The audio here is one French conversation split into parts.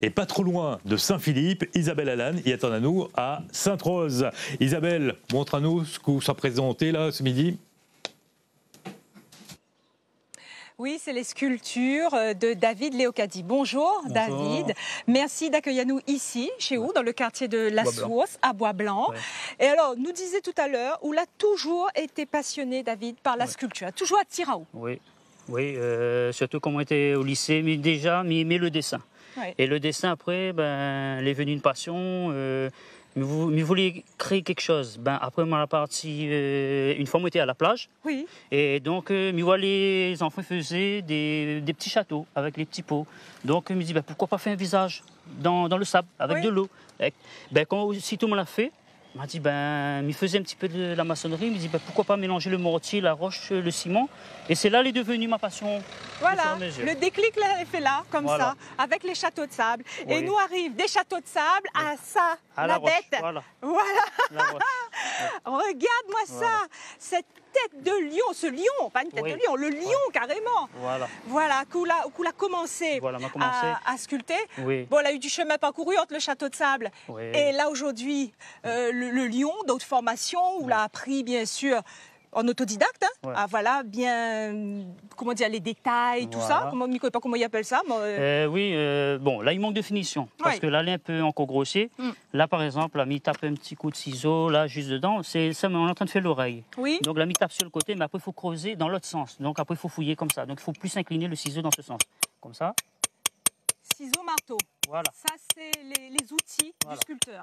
Et pas trop loin de Saint-Philippe, Isabelle Allan y attend à nous à Sainte-Rose. Isabelle, montre à nous ce que vous présenté là ce midi. Oui, c'est les sculptures euh, de David Léocadi. Bonjour, David. Merci d'accueillir nous ici, chez vous, dans le quartier de La Source, à Bois-Blanc. Et alors, nous disait tout à l'heure, où a toujours été passionné, David, par la sculpture, toujours à Tiraou. Oui, oui euh, surtout quand on était au lycée, mais déjà, mais, mais le dessin. Et le dessin, après, ben, il est venu une passion. Euh, mais vous, mais voulez créer quelque chose. Ben, après, moi, la partie, euh, une fois, on était à la plage. Oui. Et donc, euh, mais voilà, les enfants faisaient des, des, petits châteaux avec les petits pots. Donc, je me dis, ben, pourquoi pas faire un visage dans, dans le sable, avec de l'eau? Ben, quand, si tout le monde l'a fait, m'a dit, ben, il faisait un petit peu de la maçonnerie. Il me dit, ben, pourquoi pas mélanger le mortier, la roche, le ciment. Et c'est là, il est devenu ma passion. Voilà, le déclic est fait là, comme ça, avec les châteaux de sable. Et nous arrivent des châteaux de sable à ça, la, bête. Voilà. Regarde-moi ça, cette tête de lion, ce lion, pas une tête de lion, le lion carrément. Voilà. Voilà, qu'on a, commencé, À, sculpter. Bon, elle a eu du chemin parcouru entre le château de sable et là aujourd'hui, euh, le, lion, d'autres formations, où l'a appris bien sûr en autodidacte, hein. ah, voilà, bien, comment dire, les détails, tout ça. Comment, ne pas comment il appelle ça. Euh, oui, euh, bon, là, il manque de finition. Parce que là, il est un peu encore grossier. Mm. Là, par exemple, là, il tape un petit coup de ciseau, là, juste dedans. C'est ça, on est en train de faire l'oreille. Oui. Donc là, il tape sur le côté, mais après, il faut creuser dans l'autre sens. Donc après, il faut fouiller comme ça. Donc il faut plus incliner le ciseau dans ce sens. Comme ça. Ciseau, marteau. Voilà. Ça, c'est les, outils du sculpteur.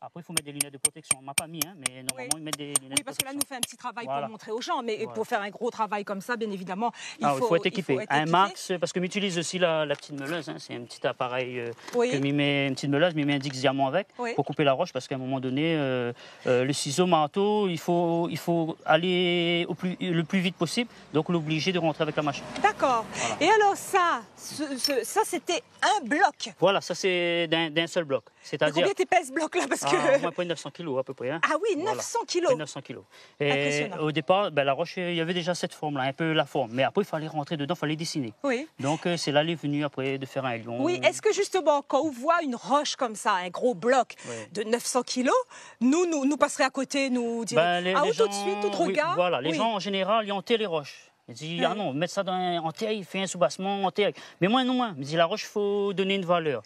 Voilà. Après, il faut mettre des lunettes de protection. On m'a pas mis, hein, mais normalement, ils mettent des lunettes Oui, parce que là, nous fait un petit travail pour montrer aux gens, mais pour faire un gros travail comme ça, bien évidemment, il, ah, faut, il faut, être équipé. un max, parce que m'utilise aussi la, petite meuleuse. Hein, c'est un petit appareil euh, que m'y met une petite meuleuse, m'y met un dix diamant avec pour couper la roche, parce qu'à un moment donné, euh, euh, le ciseau marteau, il faut, il faut aller au plus, le plus vite possible, donc l'obliger de rentrer avec la machine. D'accord. Et alors ça, ça c'était un bloc. Voilà, ça c'est d'un seul bloc. C'est-à-dire. Combien t'épaisse ce bloc là parce que... Ah, moins 900 kilos à peu près. Hein. Ah oui, 900 kilos. 900 kilos. Et au départ, ben, la roche, il y avait déjà cette forme-là, un peu la forme. Mais après, il fallait rentrer dedans, il fallait dessiner. Oui. Donc euh, c'est là, il est venu après de faire un lion. Oui, est-ce que justement, quand on voit une roche comme ça, un gros bloc de 900 kilos, nous, nous, nous passerait à côté, nous dire ben, ah, tout de suite, tout regard. Voilà, les gens en général, ils ont les roches. Il dit, ah non, mettre ça dans un, en terre, il fait un soubassement en terre. Mais moi, non, moins. Il dit, la roche, il faut donner une valeur.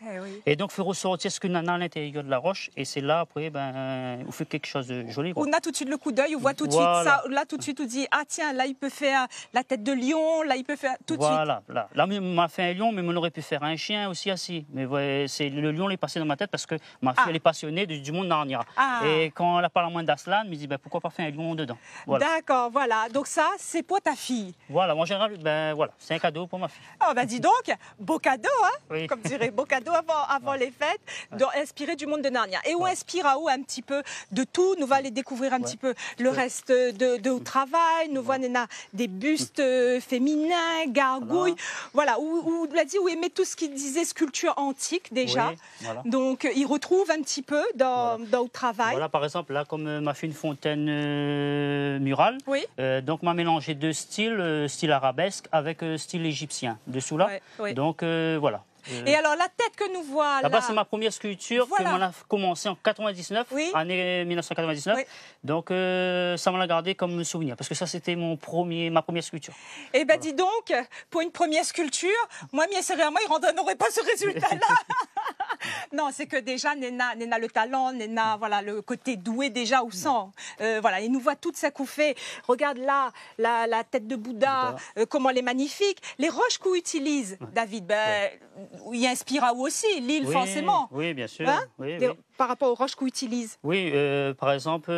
Eh et donc, il faut ressortir ce qu'on a à l'intérieur de la roche. Et c'est là, après, ben, on fait quelque chose de joli. On a tout de suite le coup d'œil, on voit tout de suite ça. Là, tout de suite, on dit, ah tiens, là, il peut faire la tête de lion, là, il peut faire tout de suite. Voilà, là. Là, on m'a fait un lion, mais on aurait pu faire un chien aussi assis. Mais ouais, c'est le lion, il est passé dans ma tête parce que ma fille, ah. elle est passionnée du, monde Narnia. Ah. Et quand elle parle moins d'Aslan, elle me dit, ben, pourquoi pas faire un lion dedans? D'accord, voilà. Donc ça, c'est pour ta fille. Voilà, en général, ben voilà, c'est un cadeau pour ma fille. Ah ben dis donc, beau cadeau, hein Comme dirait, beau cadeau avant, avant les fêtes, inspiré du monde de Narnia. Et on inspire à où un petit peu de tout? Nous va aller découvrir un petit peu le reste de, de, travail. Nous voyons des bustes euh, féminins, gargouilles. Voilà, où, où, l'a dit, où aimait tout ce qu'il disait sculpture antique déjà. Donc il retrouve un petit peu dans, dans le travail. Voilà, par exemple, là, comme euh, m'a fait une fontaine euh, murale, oui. donc m'a mélangé deux styles, style arabesque avec euh, style égyptien dessous là. Donc euh, voilà. Et alors la tête que nous voilà. Là-bas, c'est ma première sculpture que m'en a commencé en 99, année 1999. Donc euh, ça m'en a gardé comme souvenir parce que ça c'était mon premier, ma première sculpture. Eh ben dis donc, pour une première sculpture, moi bien sérieusement, il n'aurait pas ce résultat-là. non, c'est que déjà Néna, Néna le talent, Néna voilà le côté doué déjà au sang. Euh, voilà, il nous voit toutes ses couffées. Regarde là, la, tête de Bouddha, euh, comment elle est magnifique. Les roches qu'on utilise, David, ben, il inspire à vous aussi, l'île forcément. Oui, bien sûr. Hein par rapport aux roches qu'on utilise Oui, euh, par exemple,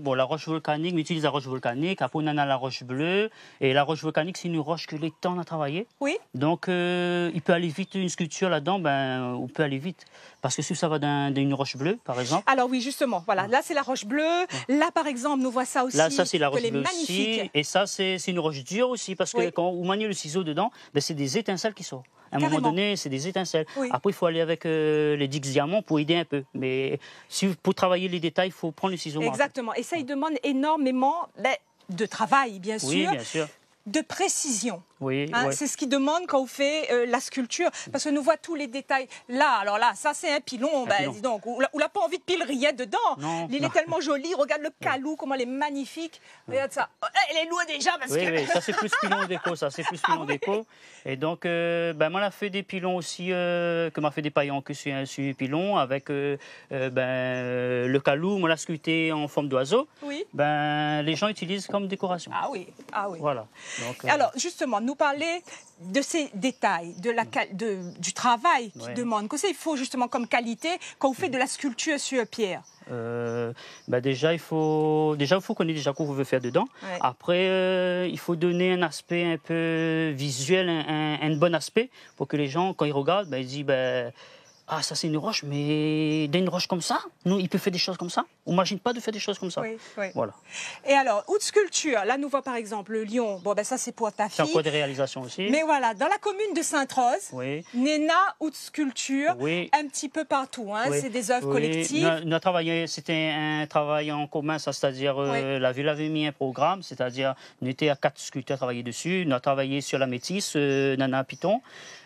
bon, la roche volcanique, on utilise la roche volcanique, après on a la roche bleue, et la roche volcanique, c'est une roche que les temps à travailler. Oui. Donc, il peut aller vite, une sculpture là-dedans, ben, on peut aller vite. Parce que si ça va d'une roche bleue, par exemple. Alors oui, justement, voilà. Là, c'est la roche bleue. Là, par exemple, nous voit ça aussi. Là, ça, c'est la roche bleue aussi. Et ça, c'est une roche dure aussi. Parce que quand vous maniez le ciseau dedans, ben, c'est des étincelles qui sortent. À un moment donné, c'est des étincelles. Après, il faut aller avec euh, les dix diamants pour aider un peu. Mais si, pour travailler les détails, il faut prendre le ciseau. Exactement. Et ça, il demande énormément ben, de travail, bien sûr. Oui, bien sûr de précision. Oui, Hein, ouais. C'est ce qu'il demande quand on fait euh, la sculpture, parce que nous voit tous les détails. Là, alors là, ça c'est un pilon, bah, pilon. dis donc, on n'a pas envie de pile rien dedans. Non, il non. est tellement joli, regarde le calou, comment il est magnifique. Regarde ça. Oh, elle est loin déjà, parce Oui, que... oui, ça c'est plus pilon déco, ça c'est plus pilon déco. Et donc, euh, ben, moi, on a fait des pilons aussi, euh, que m'a fait des paillons que sur, les pilons, avec euh, ben, le calou, on l'a sculpté en forme d'oiseau. Oui. Ben, les gens utilisent comme décoration. Ah oui, ah oui. Voilà. Donc, Alors, justement, nous parler de ces détails, de la, de, du travail qui Ouais. demande. Qu'est-ce qu'il faut justement comme qualité quand on fait de la sculpture sur pierre Euh, bah déjà, il faut déjà il faut connaître déjà quoi vous veut faire dedans. Ouais. Après, euh, il faut donner un aspect un peu visuel, un, un- un bon aspect pour que les gens, quand ils regardent, bah, ils disent bah, ah ça c'est une roche, mais d'une roche comme ça, nous il peut faire des choses comme ça. On n'imagine pas de faire des choses comme ça. Oui, oui. Voilà. Et alors, outre sculpture, là nous voit par exemple le lion. Bon, ben ça c'est pour ta C'est fille. encore des réalisations aussi. Mais voilà, dans la commune de Sainte-Rose, Oui. Néna Haute Sculpture, Oui. un petit peu partout. Hein. C'est des œuvres collectives. nous- nous avons travaillé- c'était un travail en commun, ça, c'est-à-dire euh, la ville avait mis un programme, c'est-à-dire nous étions à quatre sculpteurs à travailler dessus. Nous avons travaillé sur la métisse, euh, Nana Piton.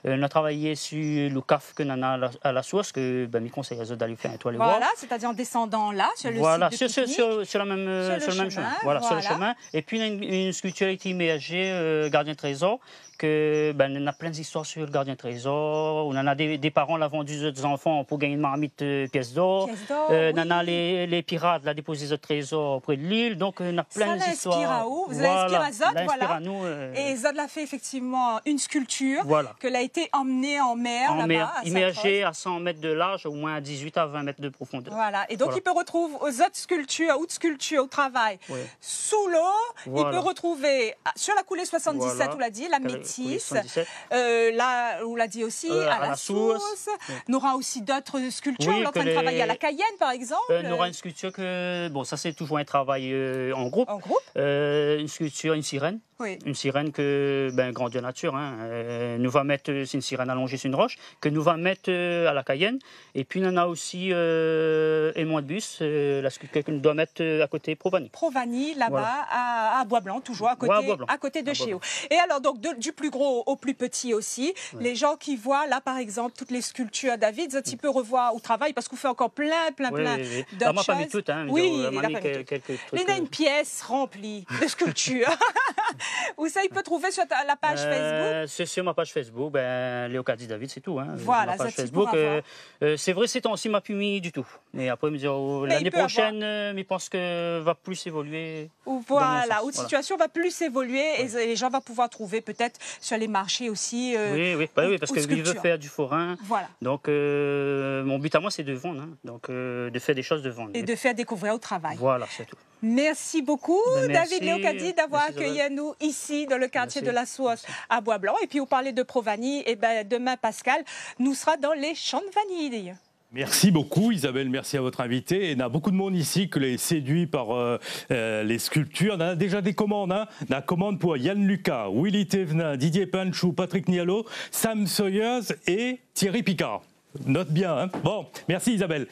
Euh, nous avons travaillé sur le CAF que Nana à la, à la source, que ben, mes conseils autres d'aller faire un toile et voir. Voilà, c'est-à-dire en descendant là, sur le Voilà, site sur, de sur, sur- sur la même, euh, Sur le sur le même chemin, chemin. Voilà, sur le voilà. chemin. Et puis, il y a une, une sculpture immergée, euh, Gardien Trésor, que ben, on a plein d'histoires sur le Gardien Trésor. On en a des, des parents l'ont vendu aux enfants pour gagner une marmite euh, pièce d'or. D'or, Euh, oui. on a les, les pirates l'ont déposé au trésor près de l'île. Donc, on a plein Ça d'histoires. l'inspire à où? Vous l'inspire à Zod, voilà. à nous. euh, Et Zod a fait effectivement une sculpture Voilà. qu'elle a été emmenée en mer en mer, à immergée à 100 mètres de large, au moins à 18 à 20 mètres de profondeur. Voilà. Et donc, Voilà. il peut retrouver aux autres sculptures, de sculptures au travail, Oui. sous l'eau. Il peut retrouver ah, sur la coulée 77, Voilà. on l'a dit, la Coulée métisse. 77. Euh, là, on l'a dit aussi, Euh, à, à la, la source. source. Oui. On aura aussi d'autres sculptures. Oui, on est en train de travailler à la Cayenne, par exemple. Euh, on aura une sculpture que, bon, ça c'est toujours un travail euh, en groupe. En groupe. Euh, une sculpture, une sirène. Oui. Une sirène que, ben, grandeur nature, hein, euh, nous va mettre, euh, c'est une sirène allongée sur une roche, que nous va mettre euh, à la Cayenne. Et puis, on en a aussi euh, Aimant de Bus, euh, la sculpture nous doit mettre euh, à côté Provani. Provani, là-bas, Voilà. à, à Bois-Blanc, toujours à côté, Ouais, à à côté de À chez vous. Et alors, donc, de- du plus gros au plus petit aussi, les gens qui voient, là, par exemple, toutes les sculptures David, tu peux revoir au travail, parce qu'on fait encore plein, plein, plein oui, oui. d'autres Ah, pas mis toutes, hein, Oui, euh, il a mis quelques trucs. Il y a une pièce remplie de sculptures. Où ça, il peut trouver sur ta- la page Facebook? Euh, c'est sur ma page Facebook, ben, Léo Caddy David, c'est tout. Hein, Voilà, ma ça, page Facebook. Euh, c'est vrai, ces temps-ci, m'a plus mis du tout. Mais après, me dire, oh, l'année prochaine, euh, mais je pense que va plus évoluer. Mon voilà, voilà. situation va plus évoluer et les gens vont pouvoir trouver peut-être sur les marchés aussi. euh, oui, oui, bah oui, parce ou que lui veut faire du forain. Voilà. Donc, mon but à moi, c'est de vendre. hein. Donc, de faire des choses de vendre. Et de faire découvrir au travail. Voilà, c'est tout. Merci beaucoup, Ben, merci. David Léocadi, d'avoir accueilli à nous ici, dans le quartier Merci. de la Source, à Bois-Blanc. Et puis, vous parlez de Provani. Et ben, demain, Pascal nous sera dans les champs de vanille. Merci beaucoup Isabelle, merci à votre invité. Et il y a beaucoup de monde ici qui est séduit par euh, euh, les sculptures. On a déjà des commandes. Hein. On a commande pour Yann Lucas, Willy Thévenin, Didier Panchou, Patrick Nialo, Sam Sawyers et Thierry Picard. Note bien. hein. Bon, merci Isabelle.